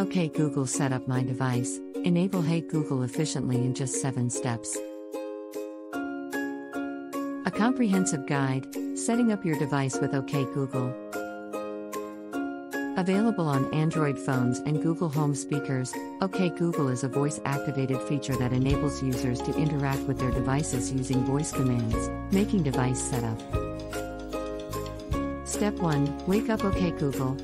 OK Google set up my device. Enable Hey Google efficiently in just 7 steps. A comprehensive guide, setting up your device with OK Google. Available on Android phones and Google Home speakers, OK Google is a voice activated feature that enables users to interact with their devices using voice commands, making device setup. Step 1 Wake up OK Google.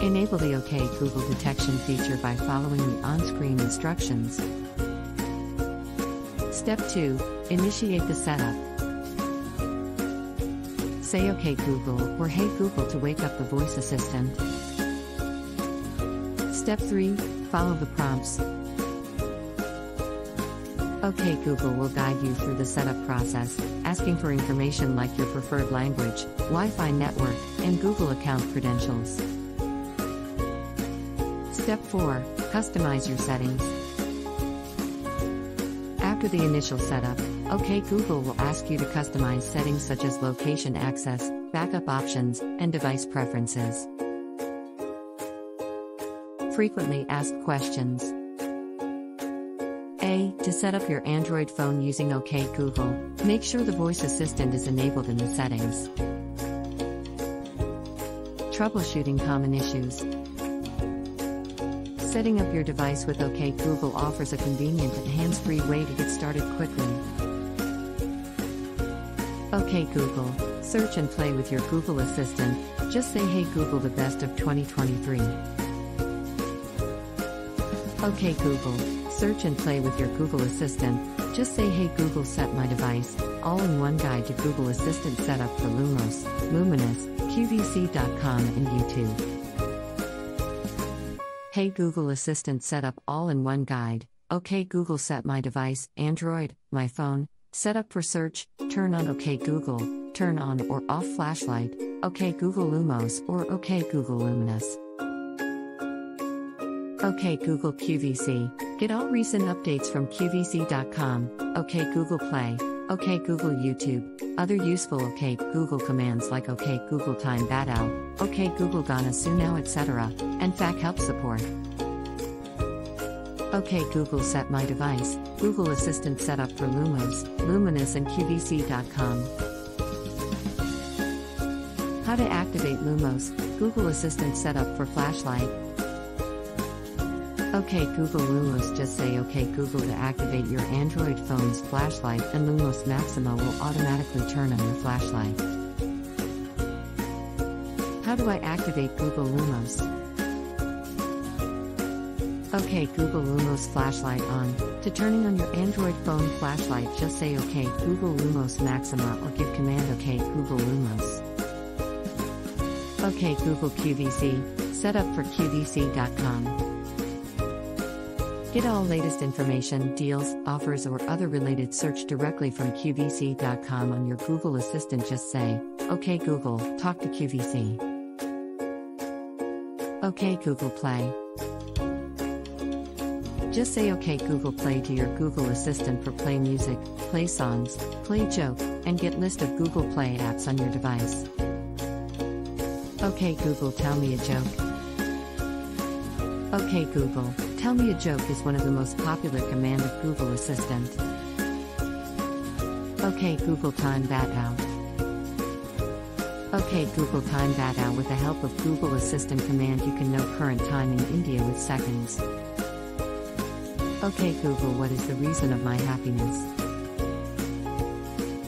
Enable the OK Google detection feature by following the on screen instructions. Step 2 Initiate the setup. Say OK Google or Hey Google to wake up the voice assistant. Step 3 Follow the prompts. OK Google will guide you through the setup process, asking for information like your preferred language, Wi Fi network, and Google account credentials. Step 4 Customize your settings. After the initial setup, OK Google will ask you to customize settings such as location access, backup options, and device preferences. Frequently asked questions. A. To set up your Android phone using OK Google, make sure the voice assistant is enabled in the settings. Troubleshooting common issues. Setting up your device with OK Google offers a convenient and hands free way to get started quickly. OK Google, search and play with your Google Assistant. Just say Hey Google the best of 2023. OK Google, search and play with your Google Assistant. Just say Hey Google set my device. All in one guide to Google Assistant setup for Lumos, Luminous, QVC.com and YouTube. Hey Google Assistant Setup All in One Guide. OK Google Set My Device, Android, My Phone. Setup for search, turn on OK Google, turn on or off flashlight, OK Google Lumos or OK Google Luminous. OK Google QVC. Get all recent updates from QVC.com, OK Google Play, OK Google YouTube, other useful OK Google commands like OK Google Time Badao, OK Google Gana Suno, etc., and FAQ Help Support. OK Google Set My Device, Google Assistant Setup for Lumos, Luminous, and QVC.com. How to activate Lumos, Google Assistant Setup for Flashlight. OK Google Lumos Just say OK Google to activate your Android phone's flashlight and Lumos Maxima will automatically turn on your flashlight. How do I activate Google Lumos? OK Google Lumos flashlight on. To turning on your Android phone flashlight just say OK Google Lumos Maxima or give command OK Google Lumos. OK Google QVC, set up for QVC.com. Get all latest information, deals, offers, or other related search directly from QVC.com on your Google Assistant. Just say, OK Google, talk to QVC. OK Google Play. Just say OK Google Play to your Google Assistant for play music, play songs, play joke, and get list of Google Play apps on your device. OK Google tell me a joke. OK Google, tell me a joke is one of the most popular command of Google Assistant. OK Google time batao. OK Google time batao with the help of Google Assistant command you can know current time in India with seconds. OK Google what is the reason of my happiness?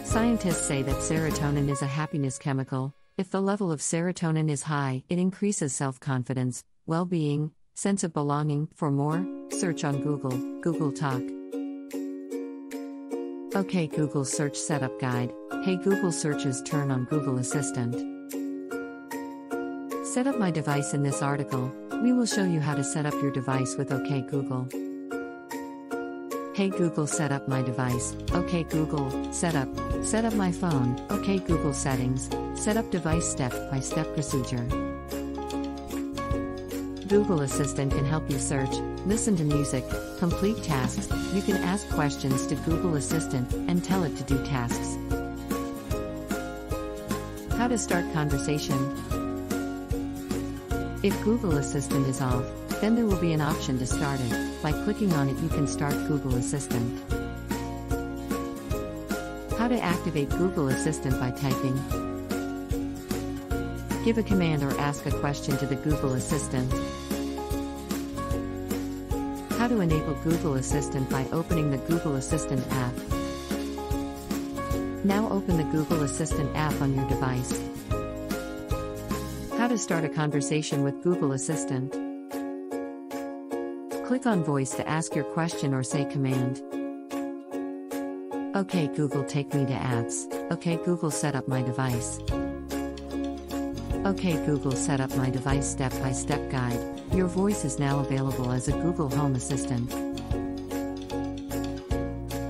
Scientists say that serotonin is a happiness chemical. If the level of serotonin is high, it increases self confidence, well being, sense of belonging. For more, search on Google, Google Tok. OK Google Search Setup Guide. Hey Google searches turn on Google Assistant. Set up my device in this article. We will show you how to set up your device with OK Google. Hey Google set up my device. OK Google, set up. Set up my phone. OK Google settings. Set up device step by step procedure. Google Assistant can help you search, listen to music, complete tasks. You can ask questions to Google Assistant and tell it to do tasks. How to start conversation. If Google Assistant is off, then there will be an option to start it. By clicking on it, you can start Google Assistant. How to activate Google Assistant by typing. Give a command or ask a question to the Google Assistant. How to enable Google Assistant by opening the Google Assistant app. Now open the Google Assistant app on your device. How to start a conversation with Google Assistant. Click on Voice to ask your question or say command. OK Google take me to apps. OK Google set up my device. OK Google set up my device step by step guide. Your voice is now available as a Google Home Assistant.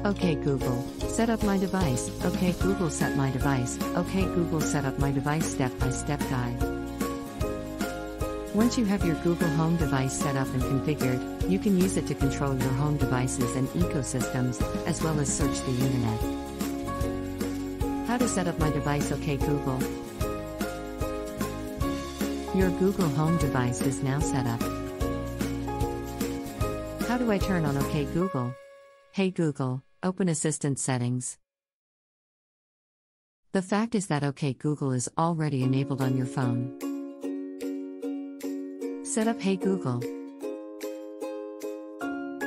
OK Google, set up my device. OK Google set my device. OK Google set up my device step by step guide. Once you have your Google Home device set up and configured, you can use it to control your home devices and ecosystems, as well as search the internet. How to set up my device OK Google. Your Google Home device is now set up. How do I turn on OK Google? Hey Google, open Assistant settings. The fact is that OK Google is already enabled on your phone. Set up Hey Google.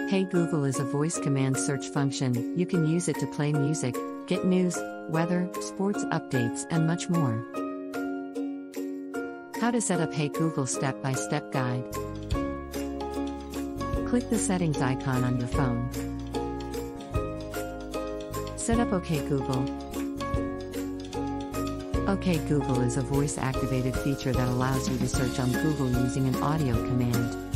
Hey Google is a voice command search function. You can use it to play music, get news, weather, sports updates, and much more. How to set up Hey Google step by step guide. Click the settings icon on your phone. Set up OK Google. OK Google is a voice activated feature that allows you to search on Google using an audio command.